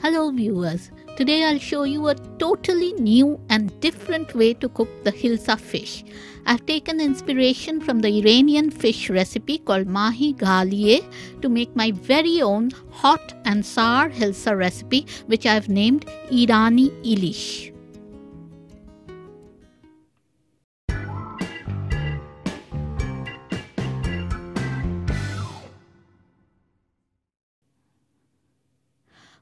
Hello viewers, today I'll show you a totally new and different way to cook the hilsa fish. I've taken inspiration from the Iranian fish recipe called mahi ghalieh to make my very own hot and sour hilsa recipe which I've named Irani Ilish.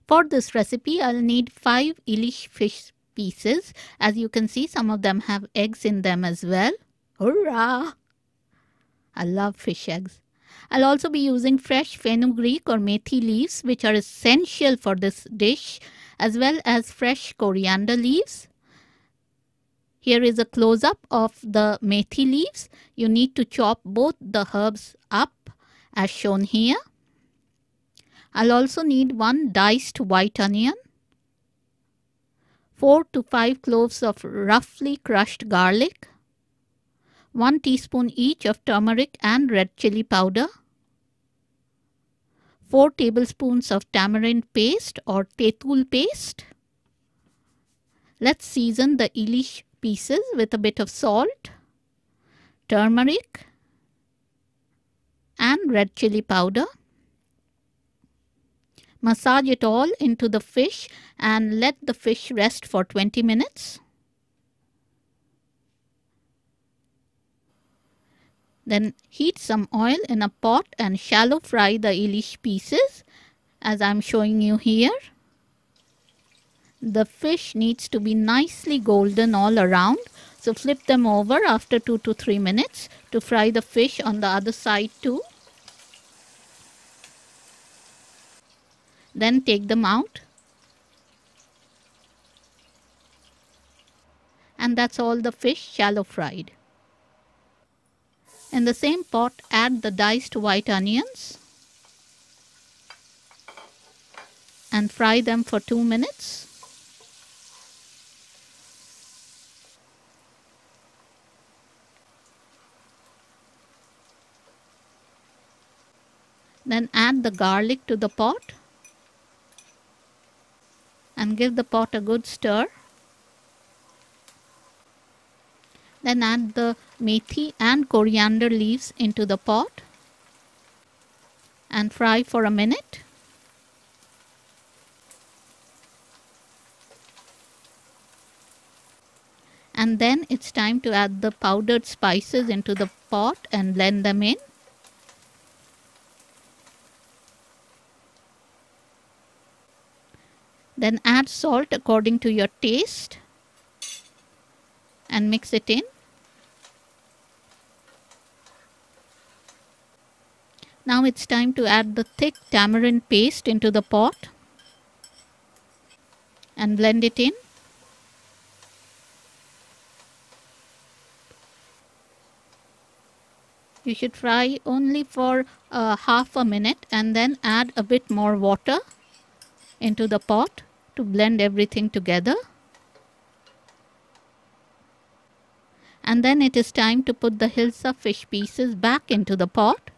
For this recipe, I'll need 5 Ilish fish pieces. As you can see, some of them have eggs in them as well. Hurrah! I love fish eggs. I'll also be using fresh fenugreek or methi leaves, which are essential for this dish, as well as fresh coriander leaves. Here is a close-up of the methi leaves. You need to chop both the herbs up as shown here. I'll also need one diced white onion, 4 to 5 cloves of roughly crushed garlic, 1 teaspoon each of turmeric and red chili powder, 4 tablespoons of tamarind paste or tetul paste. Let's season the ilish pieces with a bit of salt, turmeric and red chili powder. Massage it all into the fish and let the fish rest for 20 minutes. Then heat some oil in a pot and shallow fry the ilish pieces as I'm showing you here. The fish needs to be nicely golden all around. So flip them over after 2 to 3 minutes to fry the fish on the other side too. Then take them out. And that's all the fish shallow fried. In the same pot, add the diced white onions and fry them for 2 minutes. Then add the garlic to the pot give the pot a good stir. Then add the methi and coriander leaves into the pot and fry for a minute. And then it's time to add the powdered spices into the pot and blend them in. Then add salt according to your taste and mix it in. Now it's time to add the thick tamarind paste into the pot and blend it in. You should fry only for uh, half a minute and then add a bit more water into the pot to blend everything together. And then it is time to put the hilsa fish pieces back into the pot.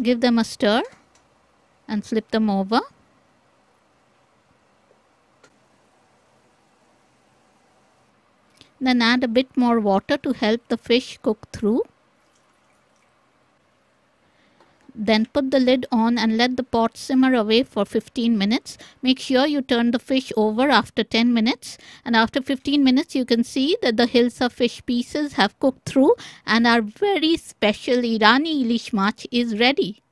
Give them a stir and flip them over. Then add a bit more water to help the fish cook through. Then put the lid on and let the pot simmer away for 15 minutes. Make sure you turn the fish over after 10 minutes. And after 15 minutes, you can see that the hilsa fish pieces have cooked through and our very special Irani ilish mach is ready.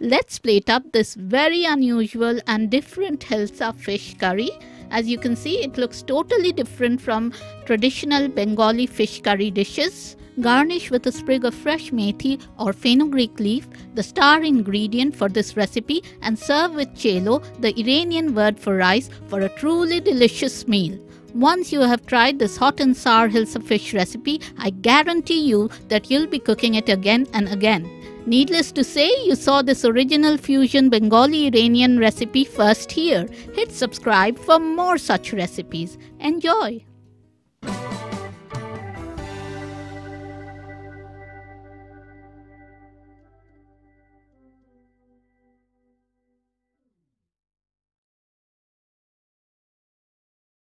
Let's plate up this very unusual and different hilsa fish curry. As you can see, it looks totally different from traditional Bengali fish curry dishes. Garnish with a sprig of fresh methi or fenugreek leaf, the star ingredient for this recipe, and serve with chelo, the Iranian word for rice, for a truly delicious meal. Once you have tried this hot and sour hilsa fish recipe, I guarantee you that you'll be cooking it again and again. Needless to say, you saw this original fusion Bengali Iranian recipe first here. Hit subscribe for more such recipes. Enjoy!